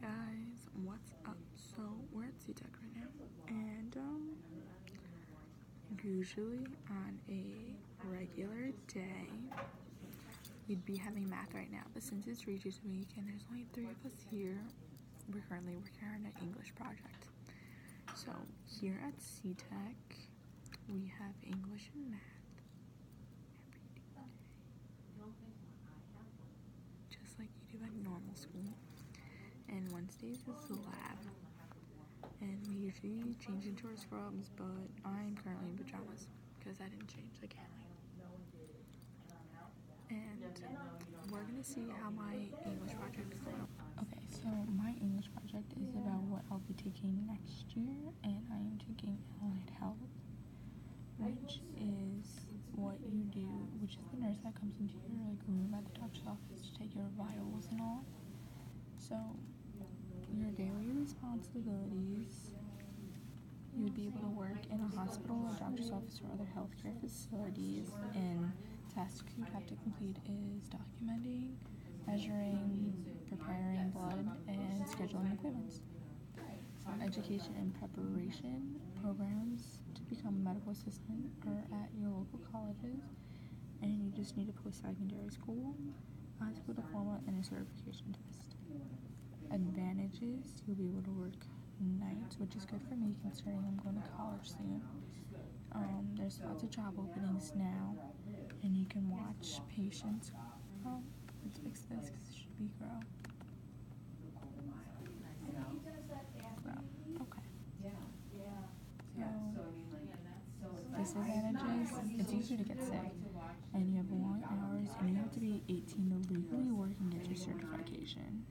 guys, what's up? So we're at CTEC right now, and um, usually on a regular day, we'd be having math right now. But since it's Regents Week and there's only three of us here, we're currently working on an English project. So here at CTEC, we have English and math every day, just like you do at normal school. Wednesdays is the lab. And we usually change into our scrubs, but I'm currently in pajamas because I didn't change the camera. And we're gonna see how my English project is going. Okay, so my English project is about what I'll be taking next year, and I am taking allied health, which is what you do, which is the nurse that comes into your like room at the doctor's office to take your vitals and all. So responsibilities. You would be able to work in a hospital, a doctor's office, or other healthcare facilities. And tasks you'd have to complete is documenting, measuring, preparing blood, and scheduling appointments. Education and preparation programs to become a medical assistant are at your local colleges, and you just need a post-secondary school, a high school diploma, and a certification test advantages you'll be able to work nights which is good for me considering i'm going to college soon um, there's lots of job openings now and you can watch patients let's fix this because it should be grow grow okay Yeah. Yeah. so disadvantages it's easy to get sick and you have long hours and you have to be 18 to legally work and get your certification